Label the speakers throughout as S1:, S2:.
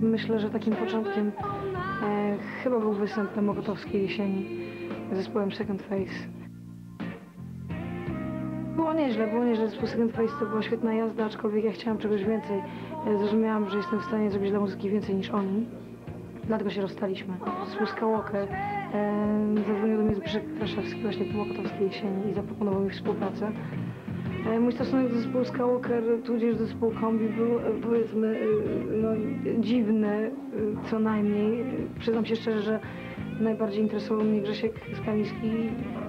S1: myślę, że takim początkiem e, chyba był występ na Mokotowskiej jesieni z zespołem Second Face. Było nieźle, było nieźle. Zespół Second Face to była świetna jazda, aczkolwiek ja chciałam czegoś więcej. E, Zrozumiałam, że jestem w stanie zrobić dla muzyki więcej niż oni. Dlatego się rozstaliśmy. Zespół Skałłokę e, zadzwonił do mnie Zbyszek Kraszewski właśnie po Mokotowskiej jesieni i zaproponował mi współpracę. E, Mój stosunek do zespołu Skywalker, tudzież do zespołu Kombi był e, powiedzmy e, no, dziwny e, co najmniej. Przyznam się szczerze, że najbardziej interesował mnie Grzesiek Skamiński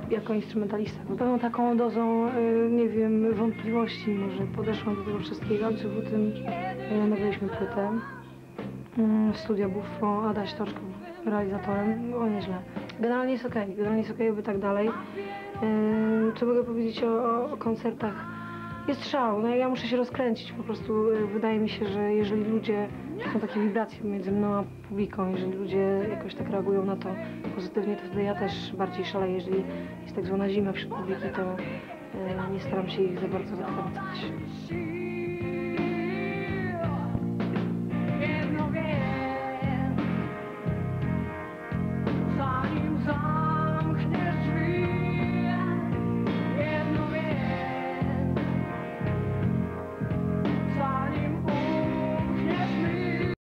S1: jako instrumentalista. Pewną taką dozą, e, nie wiem, wątpliwości może podeszłam do tego wszystkiego. W związku z tym nagraliśmy płytę. Mm, Studia Buffo, Adaś Toczko był realizatorem, było nieźle. Generalnie jest okej, generalnie jest okej, aby tak dalej. Co mogę powiedzieć o, o koncertach? jest szał. No ja muszę się rozkręcić. Po prostu y, wydaje mi się, że jeżeli ludzie, są takie wibracje między mną a publiką, jeżeli ludzie jakoś tak reagują na to pozytywnie, to wtedy ja też bardziej szaleję. Jeżeli jest tak zwana zima wśród publiki, to y, nie staram się ich za bardzo zachwycać. Time